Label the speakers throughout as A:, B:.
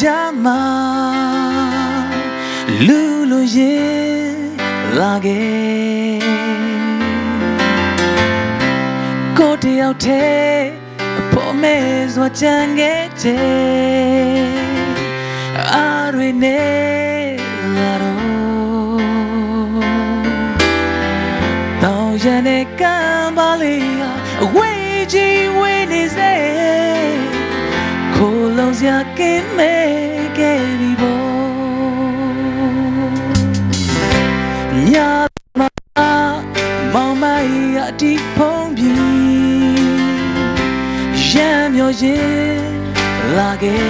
A: ကြမှာလူလူရင်လာခဲ့ကိုတယောက်တည်းအဖို့မဲစွာချန်ခဲ့တဲ့အားရနေလာတော့တောင်ရတဲ့ကံပါလေးဟာအဝေးကြီးဝေးနေစေ ခိုးလုံးစရာကင်းမဲ့ခဲ့ပြီပေါ့ညာမမောင်မရအတီဖုံးပြီရမ်းမြော်ရင်လာခဲ့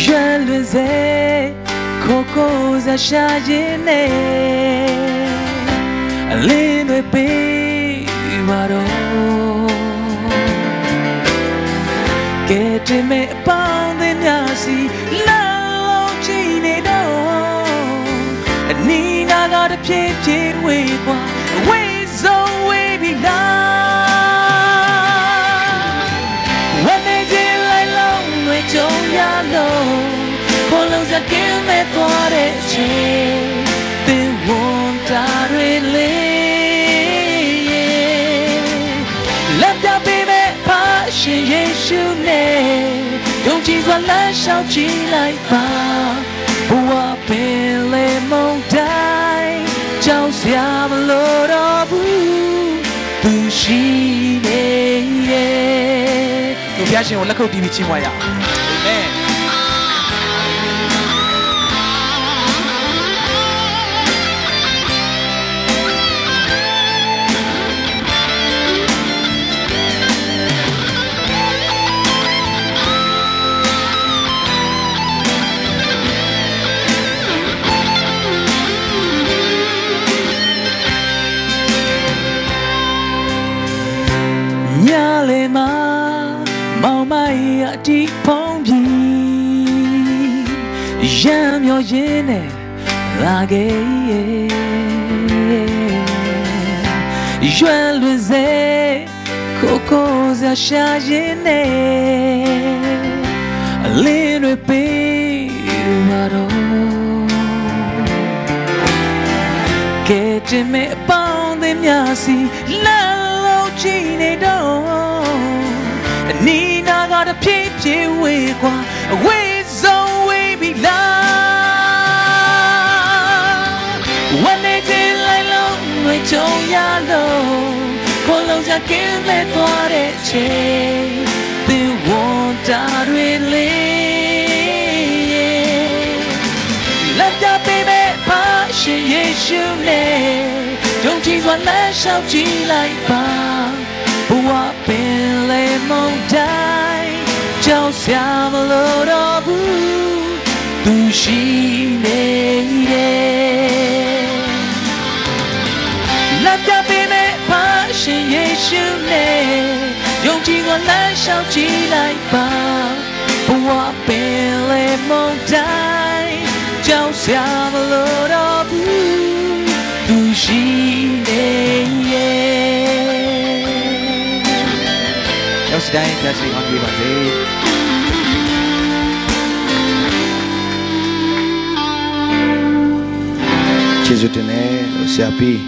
A: ရွယ်လွင်စေခိုးကိုယ်စားရှာရင်နဲ့အလင်းတွေပေးပါတော့ တင်မဲ့အပေါင်းတွေများစီလောင်းချင်နေတော့အနီးနာကတဖြည်းဖြည်းဝေးကွာဝေးဆုံးဝေးပြီလားဝမ်းနေခြင်းလိုက်လုံးတွေကြုံရလို့ခေါ်လုံးစကင်းမဲ့သွားတဲ့အချိန်သင်ဝန်တာတွေလေးလက် ကြည်စွာလမ်းလျှောက်ကြည့်လိုက်ပါဘဝပင်လေမုန်တိုင်းကြောက်စရာမလိုတော့ဘူးသူရှိနေရဲ့ဘုရားရှင်ကိုလက်ခုပ်တီးပြီးချီးမွမ်းရအောင် မောင်မရအတီးဖုံးပြီရမ်းမြော်ရင်းနဲ့လာခဲ့ရွယ်လွင်စေကိုကိုစားရှာရင်နဲ့အလင်းတွေပေးပါတော့ကဲတင်မဲ့အပေါင်းတွေများစီလာလို့ချင်နေတော့အ နီးနာကတဖြည်းဖြည်းဝေးကွာအဝေးဆုံးဝေးပြီလားဝမ်းနေခြင်းလိုက်လုံးတွေကြုံရလို့ခေါ်လုံးစကင်းမဲ့သွားတဲ့ချိန်သင်ဝန်တာတွေလေးလက်ပြပေးမဲ့ပါရှင်ယေရှုနဲ့ယုံကြည်စွာလမ်းလျှောက်ကြည့်လိုက်ပါ ဘဝပင်လေမုန်တိုင်းကြောက်စရာမလိုတော့ဘူးသူရှိနေတယ်လက်ပြပေးမဲ့ပါရှင်ယေရှုနဲ့ယုံကြည်စွာလမ်းလျှောက်ကြည့်လိုက်ပါဘဝပင်လေမုန်တိုင်းကြောက်စရာမလိုတော့ဘူးသူရှိနေရဲ့ ရောက်စတိုင်းပြစီအောင်ပြပါစေ
B: ကျေးဇူးတင်တယ်ဆရာပြီး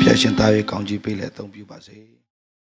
B: ဖျက်ရှင်သားရဲ့ကောင်းကြီးပေးလက်အသုံးပြုပါစေ